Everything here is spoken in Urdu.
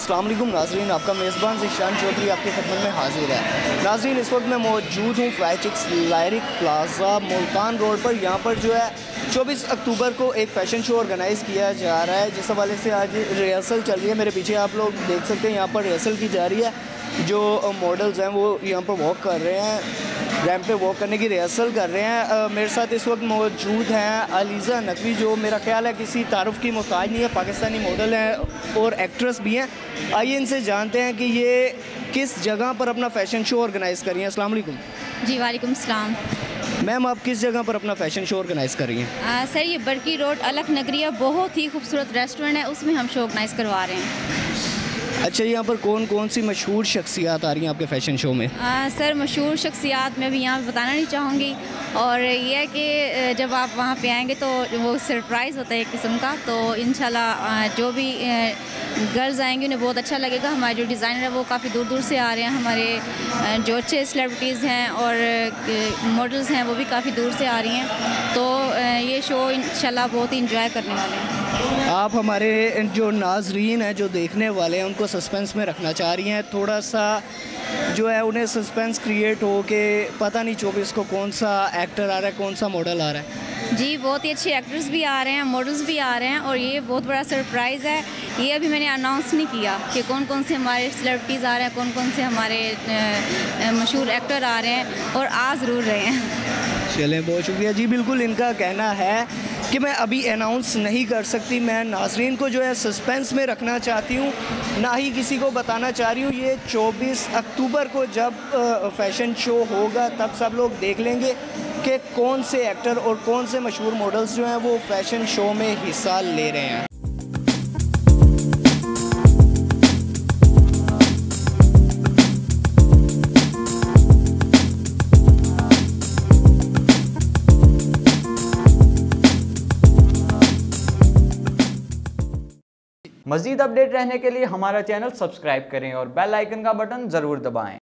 السلام علیکم، ناظرین، آپ کا میزبان ذیشان چودھری آپ کی خدمت میں حاضر ہے ناظرین، اس وقت میں موجود ہوں Fry Chicks Lyric Plaza Multan road پر۔ یہاں پر جو ہے، چوبیس اکتوبر کو ایک فیشن شو آرگنائز کیا جا رہا ہے، جس حوالے سے آج ریہرسل چل رہی ہے۔ میرے پیچھے آپ لوگ دیکھ سکتے ہیں، یہاں پر ریہرسل کی جا رہی ہے۔ جو ماڈلز ہیں، وہ یہاں پر واک کر رہے ہیں۔ ریمپ پہ واک کرنے کی ریہرسل کر رہے ہیں۔ میرے ساتھ اس وقت موجود ہیں علیزہ نقوی جو میرا خیال ہے کسی تعارف کی محتاج نہیں ہے پاکستانی ماڈل ہیں اور ایکٹریس بھی ہیں۔ آئیے ان سے جانتے ہیں کہ یہ کس جگہ پر اپنا فیشن شو آرگنائز کر رہی ہیں۔ السلام علیکم۔ جی وعلیکم السلام۔ میم آپ کس جگہ پر اپنا فیشن شو آرگنائز کر رہی ہیں؟ آ, سر یہ برکی روڈ الک نگریہ بہت ہی خوبصورت ریسٹورنٹ ہے اس میں ہم شو آرگنائز کروا رہے ہیں۔ اچھا یہاں پر کون کون سی مشہور شخصیات آ رہی ہیں آپ کے فیشن شو میں؟ سر، مشہور شخصیات میں بھی یہاں بتانا نہیں چاہوں گی۔ اور یہ ہے کہ جب آپ وہاں پہ آئیں گے تو وہ سرپرائز ہوتا ہے ایک قسم کا۔ تو انشاءاللہ جو بھی گرلز آئیں گے انہیں بہت اچھا لگے گا۔ ہمارے جو ڈیزائنر ہیں وہ کافی دور دور سے آ رہے ہیں۔ ہمارے جو اچھے سلیبریٹیز ہیں اور ماڈلز ہیں وہ بھی کافی دور سے آ رہی ہیں۔ تو یہ شو انشاءاللہ بہت ہی انجوائے کرنے والے ہیں۔ آپ ہمارے جو ناظرین ہیں، جو دیکھنے والے ہیں، ان کو سسپینس میں رکھنا چاہ رہی ہیں۔ تھوڑا سا جو ہے انہیں سسپینس کریٹ ہو کہ پتہ نہیں چوبیس کو کون سا ایکٹر آ رہا ہے، کون سا ماڈل آ رہا ہے۔ جی بہت ہی اچھے ایکٹرز بھی آ رہے ہیں ماڈلز بھی آ رہے ہیں اور یہ بہت بڑا سرپرائز ہے۔ یہ ابھی میں نے اناؤنس نہیں کیا کہ کون کون سے ہمارے سیلیبریٹیز آ رہے ہیں، کون کون سے ہمارے مشہور ایکٹر آ رہے ہیں اور آ ضرور رہے ہیں۔ چلیں، بہت شکریہ۔ جی بالکل ان کا کہنا ہے کہ میں ابھی اناؤنس نہیں کر سکتی۔ میں ناظرین کو جو ہے سسپینس میں رکھنا چاہتی ہوں، نہ ہی کسی کو بتانا چاہ رہی ہوں۔ یہ چوبیس اکتوبر کو جب فیشن شو ہوگا، تب سب لوگ دیکھ لیں گے۔ کہ کون سے ایکٹر اور کون سے مشہور ماڈلز جو ہیں وہ فیشن شو میں حصہ لے رہے ہیں۔ مزید اپڈیٹ رہنے کے لیے ہمارا چینل سبسکرائب کریں اور بیل آئیکن کا بٹن ضرور دبائیں۔